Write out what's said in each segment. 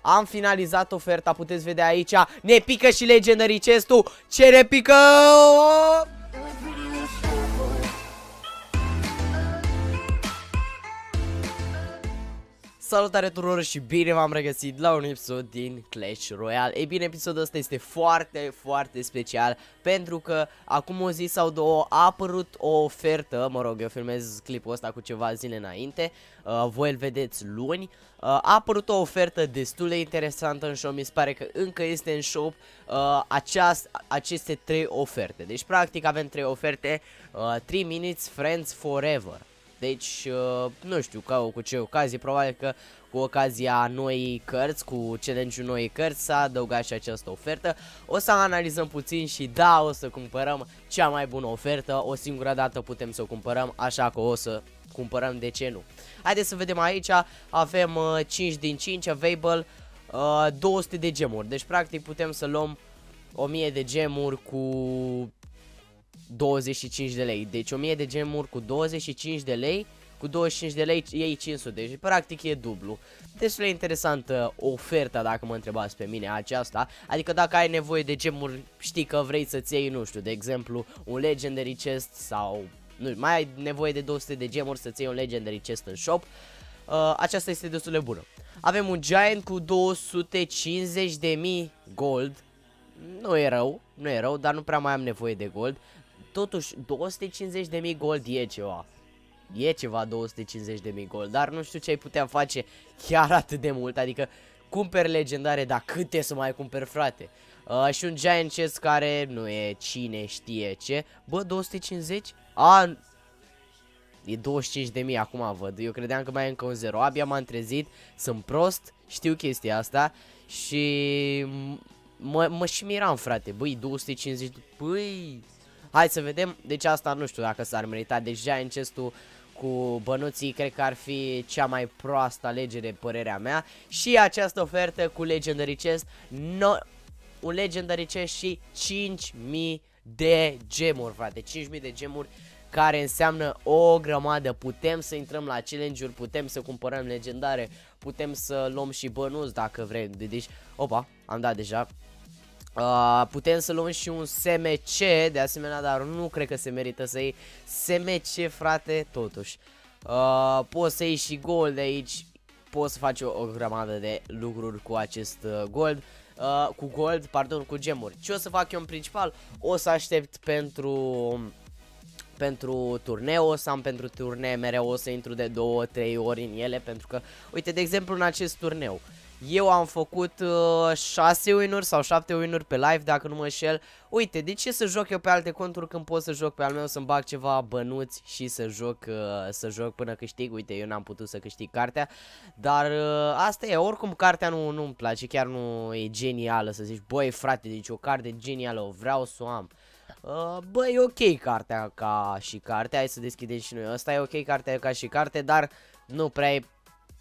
am finalizat oferta, puteți vedea aici, ne pică și Legendary chest-ul, ce ne pică? Salutare tuturor și bine v-am regăsit la un episod din Clash Royale. Ei bine, episodul ăsta este foarte, foarte special Pentru că acum o zi sau două a apărut o ofertă. Mă rog, eu filmez clipul ăsta cu ceva zile înainte. Uh, Voi îl vedeți luni. Uh, A apărut o ofertă destul de interesantă în shop Mi se pare că încă este în shop uh, aceast, aceste trei oferte. Deci practic avem trei oferte. Uh, 3 minutes friends forever deci, uh, nu știu ca, cu ce ocazie, probabil că cu ocazia noii cărți, cu challenge-ul noii cărți s-a adăugat și această ofertă. O să analizăm puțin și da, o să cumpărăm cea mai bună ofertă, o singură dată putem să o cumpărăm, așa că o să cumpărăm, de ce nu. Haideți să vedem aici, avem uh, 5 din 5 available, uh, 200 de gemuri, deci practic putem să luăm 1000 de gemuri cu 25 de lei. Deci 1000 de gemuri cu 25 de lei, cu 25 de lei iei 500, deci practic e dublu. Destul de interesantă oferta dacă mă întrebați pe mine aceasta, adică dacă ai nevoie de gemuri, știi că vrei să-ți iei, nu știu, de exemplu, un Legendary Chest sau nu, mai ai nevoie de 200 de gemuri să-ți iei un Legendary Chest în shop, uh, aceasta este destul de bună. Avem un Giant cu 250.000 gold, nu e rău, nu e rău, dar nu prea mai am nevoie de gold totuși 250.000 gold e ceva. E ceva 250.000 gold, dar nu știu ce ai putea face chiar atât de mult, adică cumperi legendare, dar câte să mai cumperi, frate? Uh, și un Giant Chest care nu e cine știe ce. Bă, 250? A, e 25.000 acum văd. Eu credeam că mai e încă un 0. Abia m-am trezit, sunt prost, știu chestia asta și mă, mă și miram, frate. Băi, 250, băi... Hai să vedem, deci asta nu știu dacă s-ar merita, deci Giant chest cu bănuții cred că ar fi cea mai proastă alegere, părerea mea. Și această ofertă cu Legendary Chest, no, un Legendary Chest și 5000 de gemuri, frate, 5000 de gemuri care înseamnă o grămadă. Putem să intrăm la challenge-uri, putem să cumpărăm legendare, putem să luăm și bănuți dacă vrem. Deci, opa, am dat deja. Uh, putem să luăm și un SMC de asemenea, dar nu cred că se merită să iei SMC, frate, totuși. Uh, poți să iei și gold de aici, poți să faci o, o grămadă de lucruri cu acest uh, gold. Uh, cu gold, pardon, cu gemuri. Ce o să fac eu în principal? O să aștept pentru pentru turneu, o să am pentru turnee mereu o să intru de 2-3 ori în ele pentru că, uite, de exemplu în acest turneu, uh, eu am făcut 6 uh, win-uri sau 7 win-uri pe live, dacă nu mă înșel. Uite, de ce să joc eu pe alte conturi când pot să joc pe al meu, să-mi bag ceva bănuți și să joc, uh, să joc până câștig? Uite, eu n-am putut să câștig cartea, dar uh, asta e, oricum cartea nu, nu-mi place, chiar nu e genială să zici, băi frate, deci o carte genială, o vreau să o am. Uh, bă, e ok cartea ca și carte, hai să deschidem și noi, asta e ok cartea ca și carte, dar nu prea e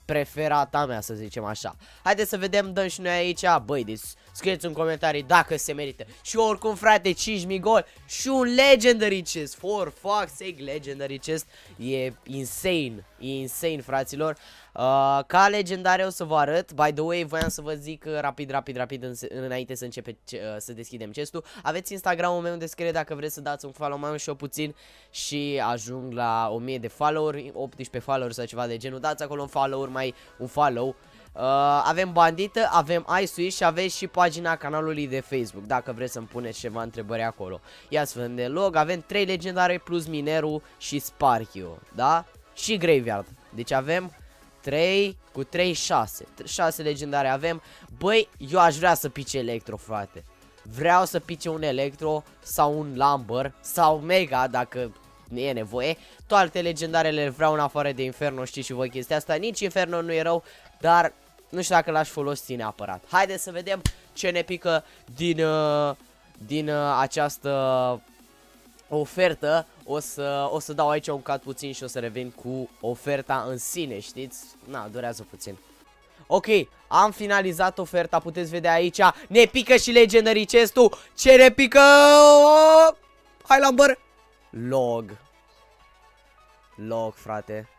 preferata mea, să zicem așa. Haideți să vedem, dăm și noi aici, băi, deci scrieți în comentarii dacă se merită. Și oricum, frate, 5.000 gol și un Legendary Chest, for fuck's sake, Legendary Chest, e insane, e insane, fraților. Uh, ca legendare o să vă arăt. By the way, voiam să vă zic uh, rapid, rapid, rapid în, Înainte să începe uh, să deschidem chestul. Aveți Instagramul meu în descriere dacă vreți să dați un follow mai și o puțin Și ajung la 1000 de followeri 18 followeri sau ceva de genul. Dați acolo un follow mai un follow uh, Avem bandită, avem iSwish și aveți și pagina canalului de Facebook Dacă vreți să-mi puneți ceva întrebări acolo. Ia să vedem de log, avem 3 legendare plus Mineru și Sparkio Da? Și Graveyard. Deci avem 3 cu 3, 6 6 legendare avem. Băi, eu aș vrea să pice Electro, frate. Vreau să pice un Electro Sau un Lumber Sau Mega, dacă e nevoie. Toate legendarele vreau în afară de Inferno Știți și voi chestia asta. Nici Inferno nu e rău Dar nu știu dacă l-aș folosi neapărat Haideți să vedem ce ne pică din, uh, din uh, această ofertă o să, o să dau aici un cat puțin și o să revin cu oferta în sine, știți? Na, durează puțin. Ok, am finalizat oferta, puteți vedea aici, ne pică și Legendary chest-ul, ce ne pică? Hai Lumber! Log. Log, frate.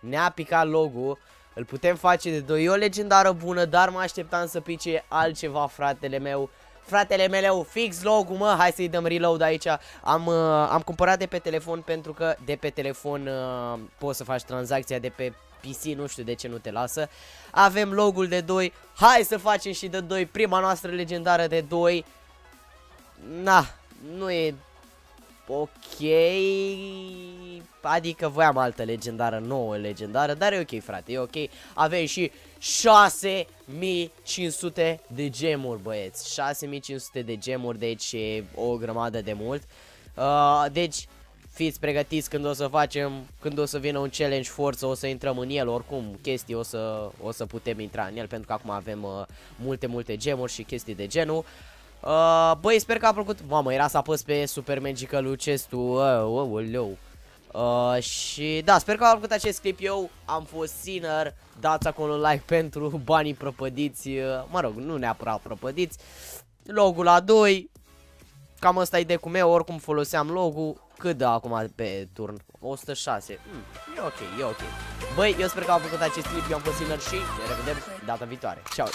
Ne-a picat logul. Îl putem face de 2. E o legendară bună, dar mă așteptam să pice altceva, fratele meu. Fratele meu, fix logo, mă, hai să-i dăm reload aici. Am, uh, am cumpărat de pe telefon pentru că de pe telefon uh, poți să faci tranzacția de pe PC, nu știu de ce nu te lasă. Avem logul de 2, hai să facem și de 2, prima noastră legendară de 2. Na, nu e ok, adică voiam altă legendară, nouă legendară, dar e ok frate, e ok. Avem și 6500 de gemuri băieți, 6500 de gemuri, deci e o grămadă de mult. Uh, deci fiți pregătiți când o să facem, când o să vină un challenge forță, o să intrăm în el, oricum chestii o să, o să putem intra în el, pentru că acum avem uh, multe, multe gemuri și chestii de genul. Uh, băi, sper că a plăcut. Mamă, era să apăs pe Super Magical chest-ul. Uh, uh, uh, și da, sper că a plăcut acest clip. Eu am fost Sinner. Dați acolo un like pentru banii prăpădiți. Uh, mă rog, nu neapărat prăpădiți. Logul la 2. Cam asta e de cu meu, oricum foloseam logul. Cât dă acum pe turn? 106. Mm, e ok, e ok. Băi, eu sper că a plăcut acest clip. Eu am fost Sinner și ne revedem data viitoare. Ciao!